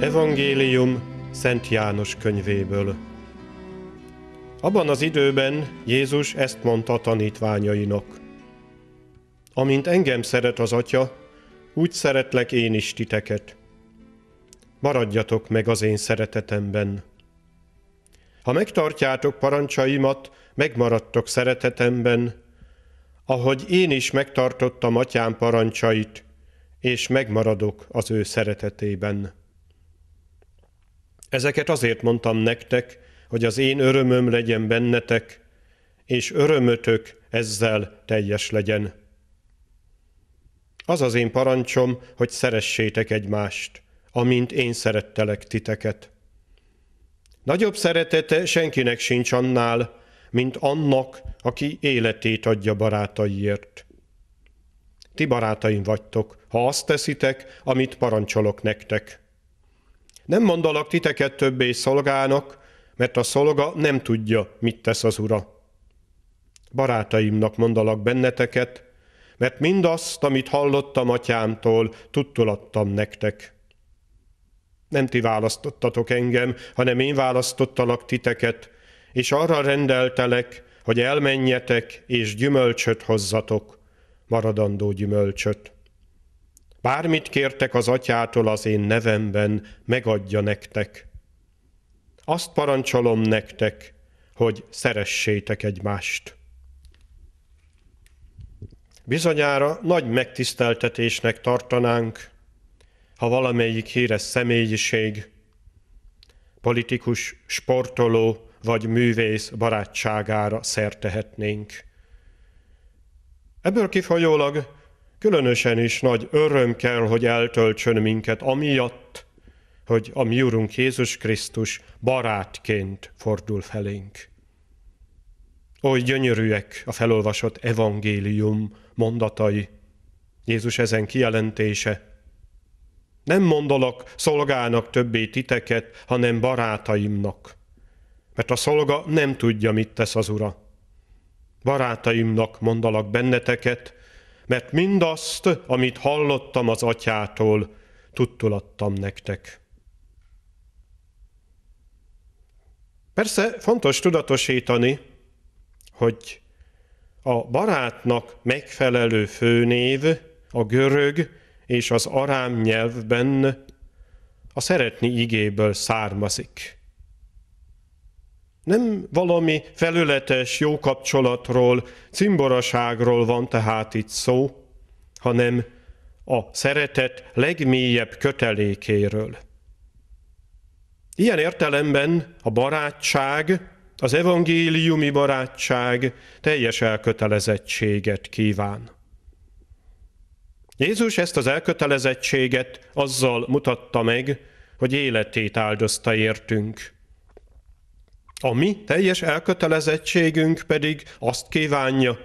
Evangélium Szent János könyvéből. Abban az időben Jézus ezt mondta tanítványainak. Amint engem szeret az Atya, úgy szeretlek én is titeket. Maradjatok meg az én szeretetemben. Ha megtartjátok parancsaimat, megmaradtok szeretetemben, ahogy én is megtartottam atyám parancsait, és megmaradok az ő szeretetében. Ezeket azért mondtam nektek, hogy az én örömöm legyen bennetek, és örömötök ezzel teljes legyen. Az az én parancsom, hogy szeressétek egymást, amint én szerettelek titeket. Nagyobb szeretete senkinek sincs annál, mint annak, aki életét adja barátaiért. Ti barátaim vagytok, ha azt teszitek, amit parancsolok nektek. Nem mondalak titeket többé szolgának, mert a szolga nem tudja, mit tesz az ura. Barátaimnak mondalak benneteket, mert mindazt, amit hallottam atyámtól, tudtulattam nektek. Nem ti választottatok engem, hanem én választottalak titeket, és arra rendeltelek, hogy elmenjetek és gyümölcsöt hozzatok, maradandó gyümölcsöt. Bármit kértek az atyától az én nevemben, megadja nektek. Azt parancsolom nektek, hogy szeressétek egymást. Bizonyára nagy megtiszteltetésnek tartanánk, ha valamelyik híres személyiség, politikus, sportoló vagy művész barátságára szertehetnénk. Ebből kifolyólag Különösen is nagy öröm kell, hogy eltöltsön minket amiatt, hogy a mi Urunk Jézus Krisztus barátként fordul felénk. Oly gyönyörűek a felolvasott evangélium mondatai, Jézus ezen kijelentése. Nem mondalak szolgának többé titeket, hanem barátaimnak, mert a szolga nem tudja, mit tesz az ura. Barátaimnak mondalak benneteket, mert mindazt, amit hallottam az atyától, tudtulattam nektek. Persze fontos tudatosítani, hogy a barátnak megfelelő főnév a görög és az arám nyelvben a szeretni igéből származik. Nem valami felületes jó kapcsolatról, cimboraságról van tehát itt szó, hanem a szeretet legmélyebb kötelékéről. Ilyen értelemben a barátság, az evangéliumi barátság teljes elkötelezettséget kíván. Jézus ezt az elkötelezettséget azzal mutatta meg, hogy életét áldozta értünk. A mi teljes elkötelezettségünk pedig azt kívánja,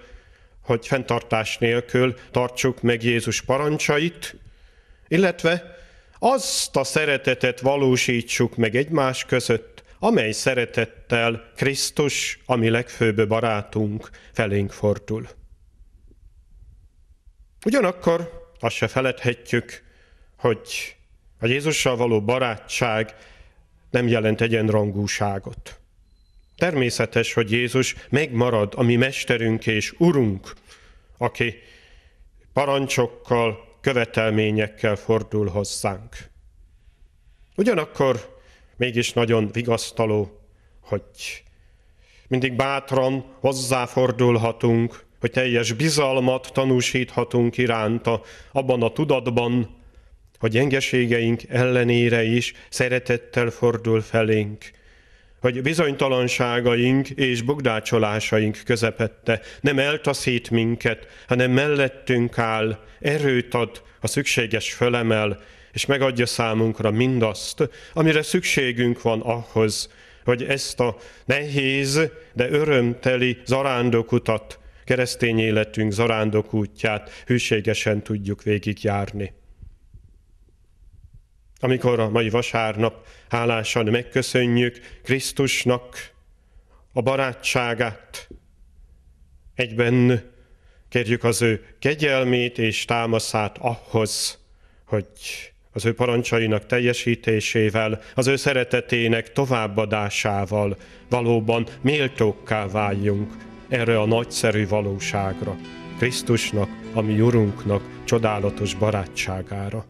hogy fenntartás nélkül tartsuk meg Jézus parancsait, illetve azt a szeretetet valósítsuk meg egymás között, amely szeretettel Krisztus, ami legfőbb barátunk, felénk fordul. Ugyanakkor azt se feledhetjük, hogy a Jézussal való barátság nem jelent egyenrangúságot. Természetes, hogy Jézus megmarad a mi mesterünk és urunk, aki parancsokkal, követelményekkel fordul hozzánk. Ugyanakkor mégis nagyon vigasztaló, hogy mindig bátran hozzáfordulhatunk, hogy teljes bizalmat tanúsíthatunk iránta, abban a tudatban, hogy gyengeségeink ellenére is szeretettel fordul felénk, hogy bizonytalanságaink és bogdácsolásaink közepette nem eltaszít minket, hanem mellettünk áll, erőt ad, a szükséges fölemel, és megadja számunkra mindazt, amire szükségünk van ahhoz, hogy ezt a nehéz, de örömteli zarándokutat, keresztény életünk zarándok útját hűségesen tudjuk végigjárni. Amikor a mai vasárnap hálásan megköszönjük Krisztusnak a barátságát, egyben kérjük az ő kegyelmét és támaszát ahhoz, hogy az ő parancsainak teljesítésével, az ő szeretetének továbbadásával valóban méltókká váljunk erre a nagyszerű valóságra, Krisztusnak, ami Urunknak csodálatos barátságára.